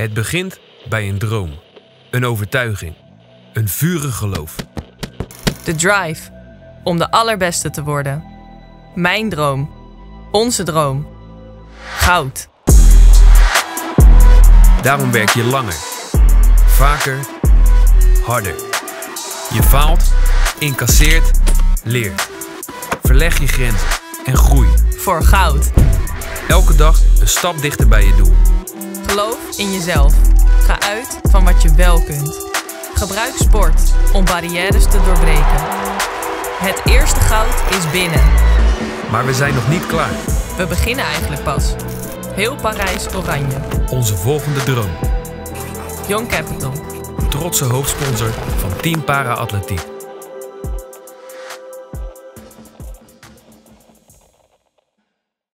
Het begint bij een droom, een overtuiging, een vurig geloof. De drive om de allerbeste te worden. Mijn droom. Onze droom. Goud. Daarom werk je langer, vaker, harder. Je faalt, incasseert, leert. Verleg je grenzen en groei. Voor goud. Elke dag een stap dichter bij je doel. Geloof in jezelf. Ga uit van wat je wel kunt. Gebruik sport om barrières te doorbreken. Het eerste goud is binnen. Maar we zijn nog niet klaar. We beginnen eigenlijk pas. Heel Parijs oranje. Onze volgende droom. Young Capital. Trotse hoofdsponsor van Team Para Atletiek.